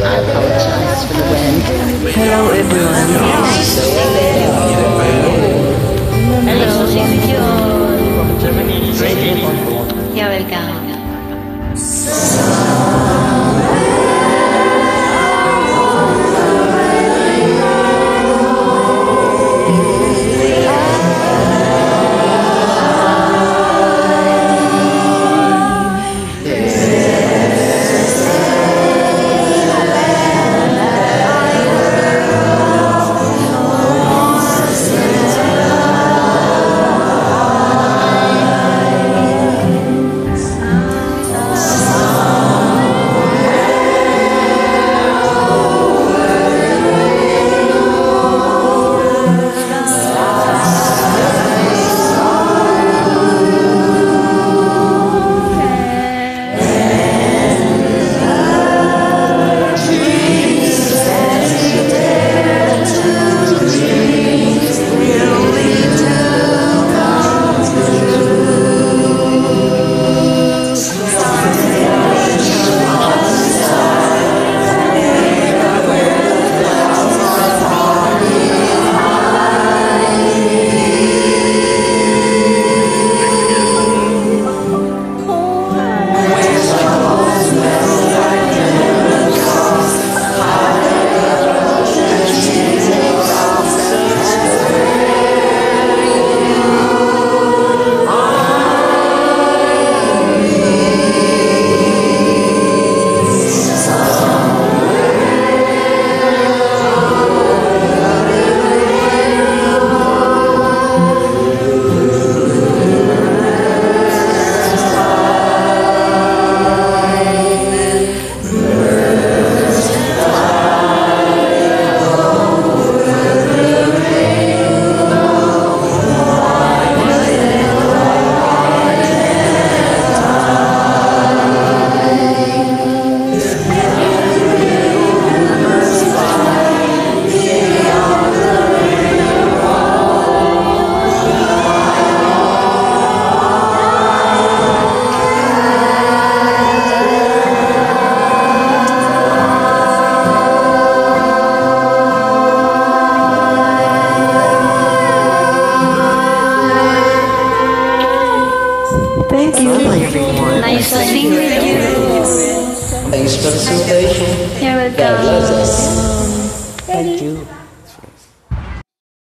I apologize for the wind. Hello everyone. Hello, Leon. You're welcome. Thank you. Hi everyone. Nice to sing with you. Thanks for the invitation. You're God bless welcome. us. Thank you.